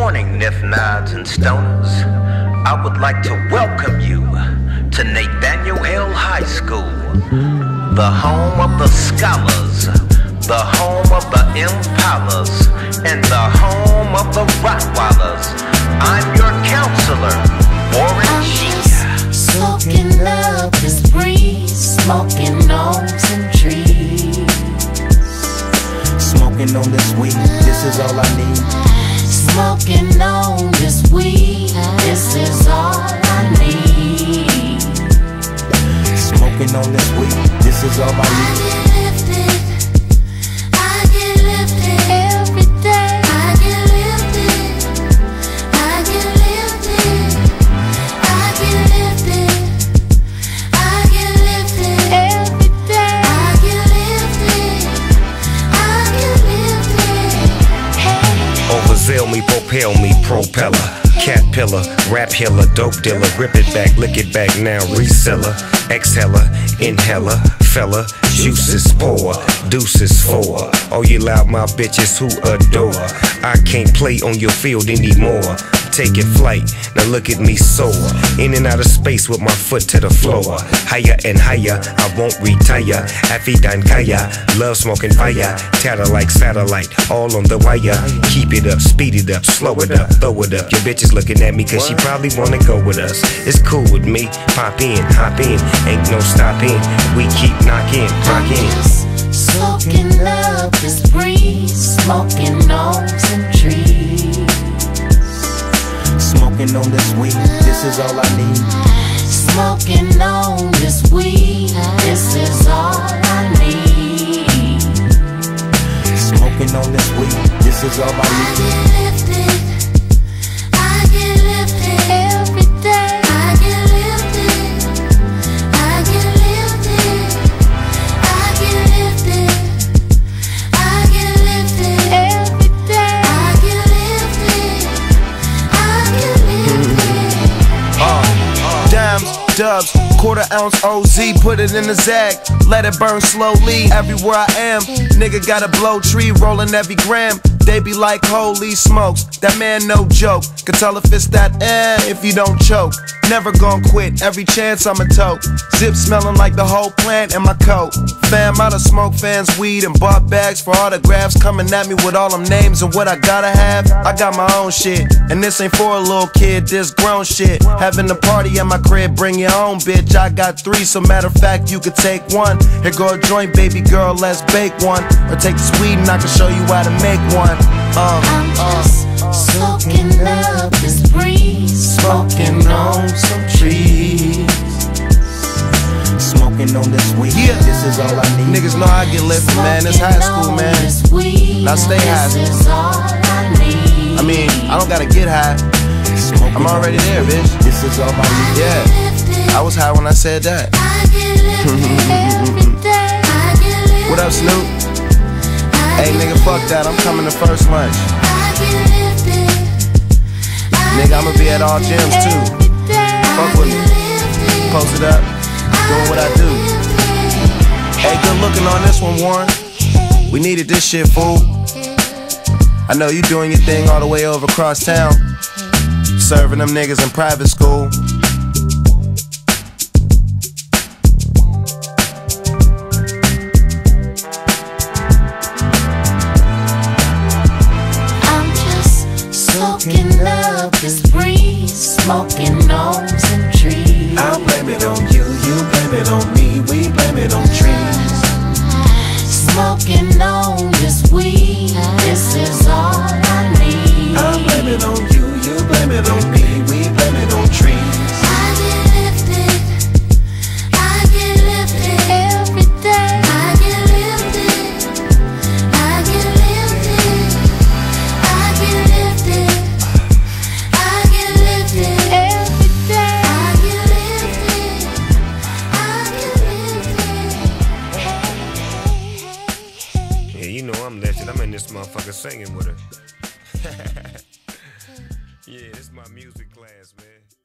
morning, Nif Nods and Stoners. I would like to welcome you to Nathaniel L. High School, the home of the scholars, the home of the impalas, and the home of the Rottweilers. I'm your counselor, Warren G. Soaking up this breeze, smoking gnomes and trees. Smoking on this weed, this is all I need. Propel me, propeller. Cat rap healer, dope dealer, rip it back, lick it back now, reseller, exhaler, inhaler, fella, juices pour, deuces for. All you loudmouth bitches who adore. I can't play on your field anymore. Taking flight, now look at me soar. In and out of space with my foot to the floor. Higher and higher, I won't retire. Afidan Kaya, love smoking fire. Tatter like satellite, all on the wire. Keep it up, speed it up, slow it up, throw it up. Your bitch is looking at me cause she probably wanna go with us. It's cool with me, pop in, hop in, ain't no stopping. We keep knocking, rocking. Smoking up this breeze, smoking gnomes and trees. Smoking on this weed, this is all I need. Smoking on this weed, this is all I need. Smoking on this weed, this is all I I need. Dubs, quarter ounce OZ, put it in the Zag, let it burn slowly. Everywhere I am, nigga got a blow tree, rolling every gram. They be like, holy smokes, that man no joke. Can tell if it's that eh, if you don't choke. Never gon' quit, every chance I'm a tote. Zip smelling like the whole plant in my coat. Fam, I done smoke fans weed and bought bags for autographs. Coming at me with all them names and what I gotta have. I got my own shit, and this ain't for a little kid, this grown shit. Having a party at my crib, bring your own bitch. I got three, so matter of fact, you could take one. Here go a joint, baby girl, let's bake one. Or take this weed and I can show you how to make one. Uh, I'm uh. just soaking up this breeze, Smoking on some trees. Smoking on this weed, Yeah. this is all I need. Niggas know I get lifted, man. It's high school, man. Now stay high. This is all I need. I mean, I don't gotta get high. Smoking I'm already there, weed, bitch. This is all I need. Yeah, I was high when I said that. I get lifted every day. I get lifted. What up, Snoop? Hey, nigga, fuck that. I'm coming to first lunch. Nigga, I'ma be at all gyms too. Fuck with me. Post it up, doing what I do. Hey, good looking on this one, Warren. We needed this shit, fool. I know you doing your thing all the way over across town. Serving them niggas in private school. This breeze, smoking gnomes and trees. I blame it on you, you blame it on me, motherfucker singing with her. yeah, this is my music class, man.